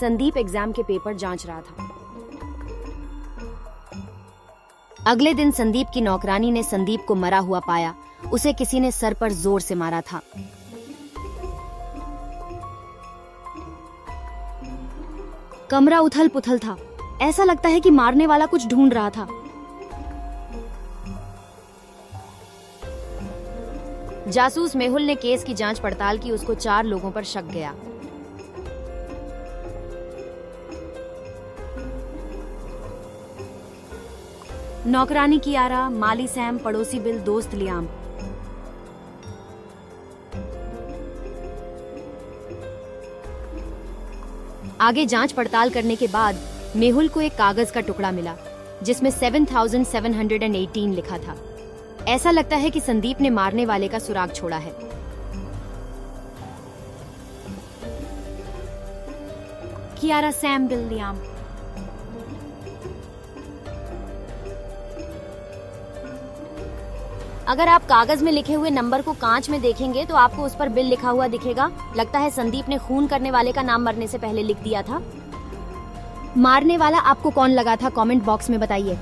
Sandeep exam के paper जाँच रहा था। अगले दिन संदीप की नौकरानी ने संदीप को मरा हुआ पाया। उसे किसी ने सर पर ज़ोर से मारा था। कमरा उथल पुथल था। ऐसा लगता है कि मारने वाला कुछ ढूंढ रहा था। जासूस मेहुल ने केस की जाँच पड़ताल की, उसको चार लोगों पर शक गया। नौकरानी की आरा माली सैम पड़ोसी बिल दोस्त लियाम। आगे जाँच पड़ताल करने के बाद मेहुल को एक कागज़ का टुकड़ा मिला जिसमें 7,718 लिखा था। ऐसा लगता है कि संदीप ने मारने वाले का सुराग छोड़ा है। Kiara Sam Bill Liam. अगर आप कागज़ में लिखे हुए नंबर को कांच में देखेंगे तो आपको उस पर बिल लिखा हुआ दिखेगा। लगता है संदीप ने खून करने वाले का नाम मरने से पहले लिख दिया था। मारने वाला आपको कौन लगा था? कमेंट बॉक्स में बताइए।